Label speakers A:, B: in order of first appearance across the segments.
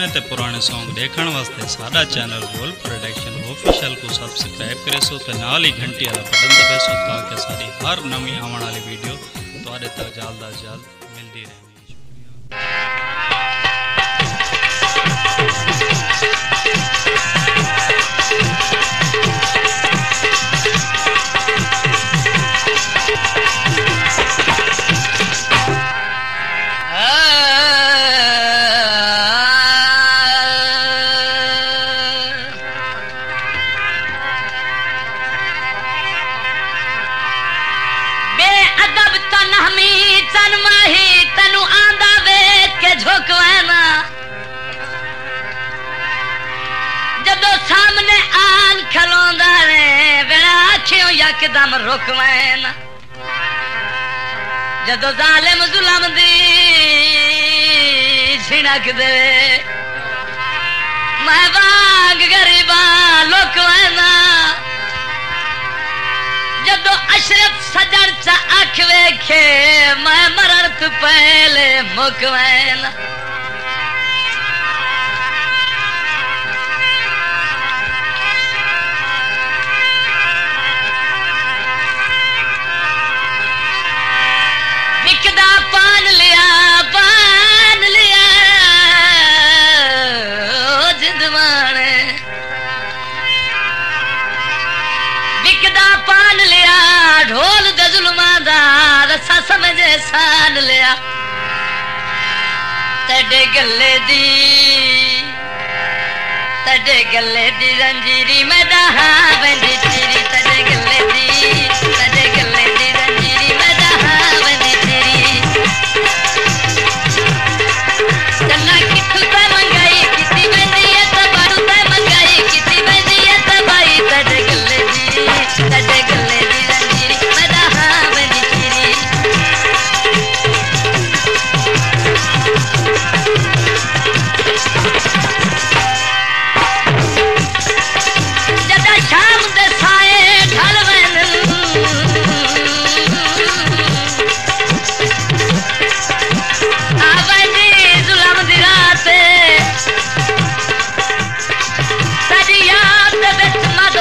A: नवे ते पुराने सॉन्ग देखण वास्ते साडा चैनल बोल प्रोडक्शन ऑफिशियल को सब्सक्राइब करे सो ते नाल ही घंटी वाला बटन दबे सो ताकि साडी हर नवी आवण वाली वीडियो ਤੁਹਾਡੇ
B: ਤੱਕ ਜਲਦ ਤੋਂ ਜਲਦ ਮਿਲਦੀ ਰਹੇ यकदम रुकवैन जदो जालिम जुलम दी छिणक दे। मैं वांग गरीबा लुकवैना जदो अशरफ सजन च अख वेखे, मैं मरण तू पहले मुकवैना गले दी। तॾे गले जी रंजीरी मदाहा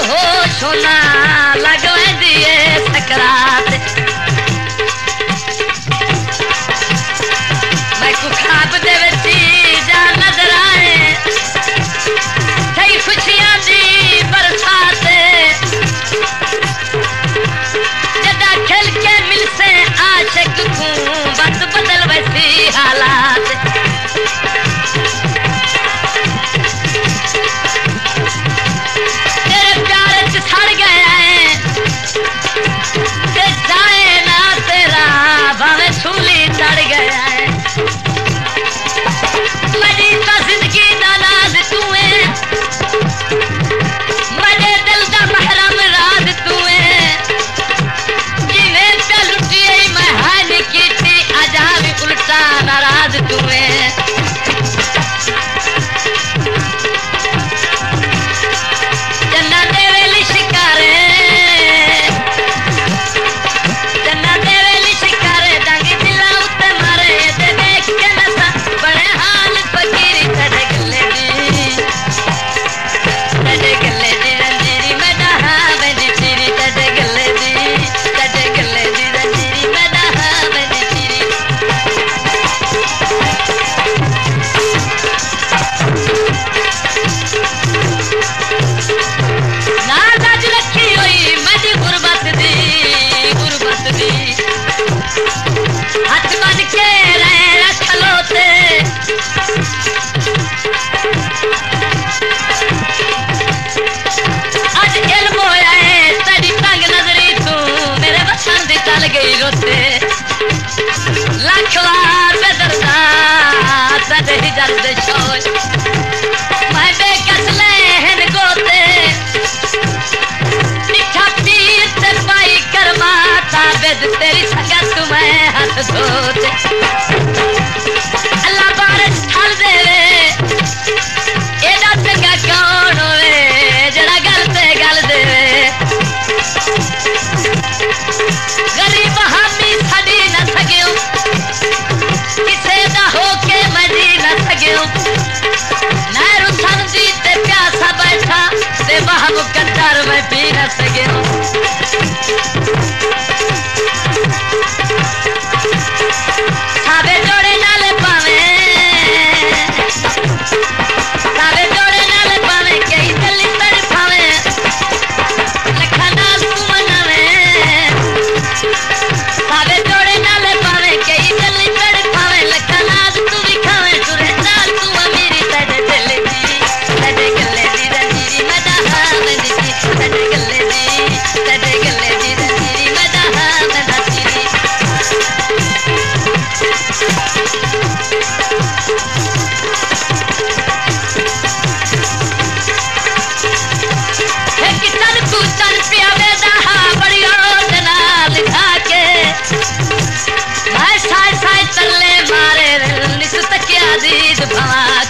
B: हो सोना गई रोते। लाख बार बदरदा बदर जल्द छोड़। मैं बेकस लहन गोते। मिठा पीर से पाई कर माता बेद, तेरी सगा तुम्हें हाथ धोते। कट्टर में पी न सके